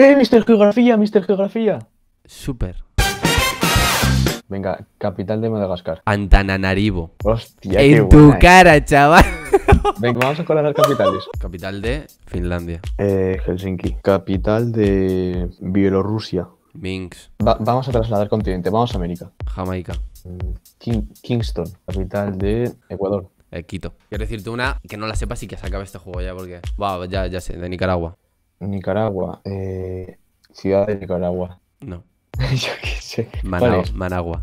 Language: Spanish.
¡Eh, Mr. Geografía, Mr. Geografía! Súper. Venga, capital de Madagascar. Antananarivo. Hostia, qué En tu buena, eh. cara, chaval. Venga, vamos a colar las capitales. Capital de Finlandia. Eh, Helsinki. Capital de Bielorrusia. Minsk. Va- vamos a trasladar continente, vamos a América. Jamaica. Mm, King- Kingston, capital de Ecuador. Eh, Quito. Quiero decirte una que no la sepas y que se acabe este juego ya porque... Wow, ya, ya sé, de Nicaragua. Nicaragua. eh, ciudad de Nicaragua. No. Yo qué sé. Managua.